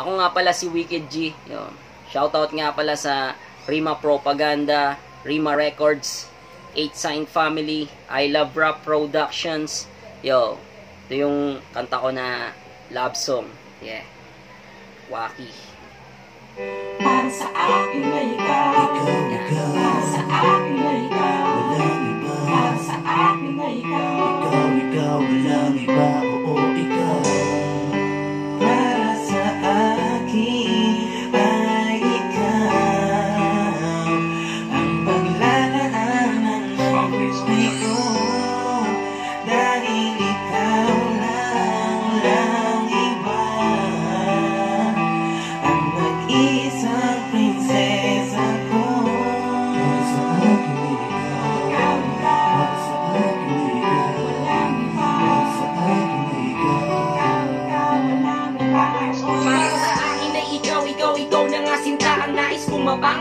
Ako nga pala si Wicked G. Yun. Shoutout nga pala sa Rima Propaganda, Rima Records, 8 Sign Family, I Love Rap Productions. Yo, ito yung kanta ko na love song. Yeah. Waki. Para sa akin na ikaw Para sa akin na ikaw Walang iba Para sa akin na ikaw Ikaw, ikaw, walang iba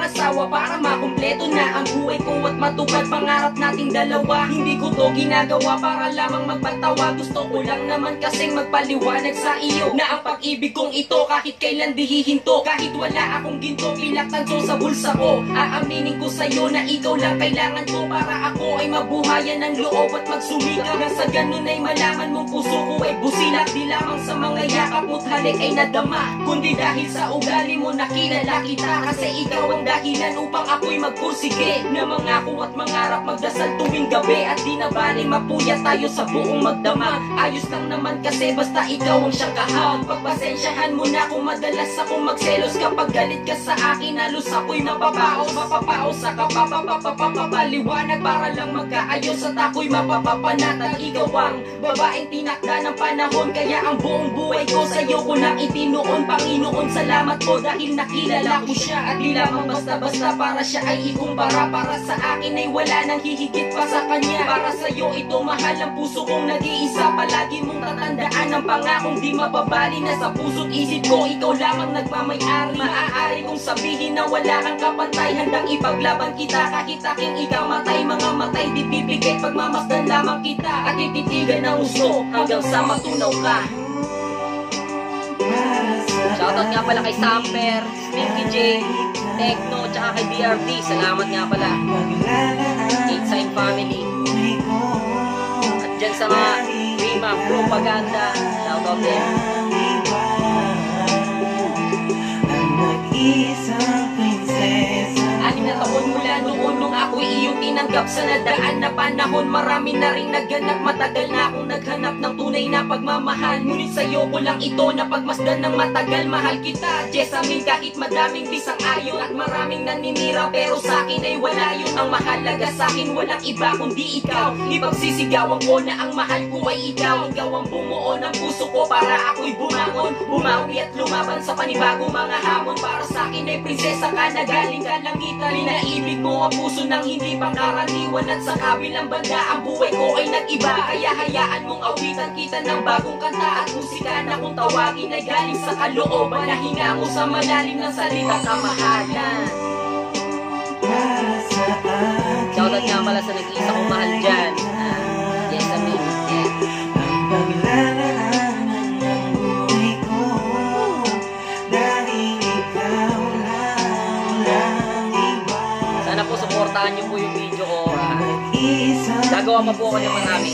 mapangasawa para makumpleto na ang buhay ko matupad pangarap nating dalawa. Hindi ko to ginagawa para lamang magpatawa. Gusto ko lang naman kasing magpaliwanag sa iyo. Na ang pag-ibig kong ito kahit kailan di hihinto. Kahit wala akong ginto, pinaktanso sa bulsa ko. Aaminin ko sa'yo na ikaw lang kailangan ko Para ako ay mabuhayan ng loob at magsumika Nang sa ganun ay malaman mong puso ko ay busilak Di lamang sa mga yakap mo't halik ay nadama. Kundi dahil sa ugali mo nakilala kita. Kasi ikaw ang dahilan upang ako'y magpursige. Na mangako at mangarap magdasal tuwing gabi. At di na bali mapuyat tayo sa buong magdamag. Ayos lang naman kasi basta ikaw ang siyang kahag. Pagpasensyahan mo na kung madalas akong magselos. Kapag galit ka sa akin halos ako'y mapapaos Mapapaos sa kapapapapapapaliwanag Para lang magkaayos. At ako'y mapapapanatag Ikaw ang babaeng tinakda ng panahon. Kaya ang buong buhay ko sa'yo ko lang itinuon. Panginoon salamat po dahil nakilala ko siya. At di lamang basta-basta para siya ay ikumpara Para sa akin ay wala nang hihigit pa sa kanya. Para sa'yo ito mahal ang puso kong nag-iisa. Palagi mong tatandaan ang pangakong di mababali Na sa puso't isip ko ikaw lamang nagmamayari. Maaari kong sabihin na wala kang kapantay. Handang ipaglaban kita kahit aking ikamatay Mga matay di bibigay pagmamasdan lamang kita. At ititigan ang gusto hanggang sa matunaw ka. Shoutout nga pala kay Samper, Stinky J, Techno, tsaka kay BRT. Salamat nga pala. 8 Sign Family. At dyan sa mga Rima Propaganda. Shoutout din. Tinanggap sa nadaan na panahon Marami na rin nagganap, matagal na akong naghanap ng tunay na pagmamahal. Ngunit sa'yo ko lang ito na pagmasdan ng matagal. Mahal kita, Jessamine, kahit madaming bisang ayon. At maraming naninira pero sa akin ay wala yun. Ang mahalaga sa akin walang iba kundi ikaw. Ipagsisigawan ko na ang mahal ko ay ikaw. Ikaw ang bumuo ng puso ko para ako'y bumangon. Bumawi at lumaban sa panibagong mga hamon Para sa akin ay prinsesa ka na galing ka langitan Pinaibig mo ang puso ng hindi pangkaraniwan At sa kabilang banda ang buhay ko ay nag-iba. Kaya hayaan mong awitan kita ng bagong kanta At musika na kung tawagin ay galing sa kalooban Na hinga mo sa malalim ng salitang kamahalan supportahan niyo po yung video ko. Uh, gagawa pa po ako ng marami.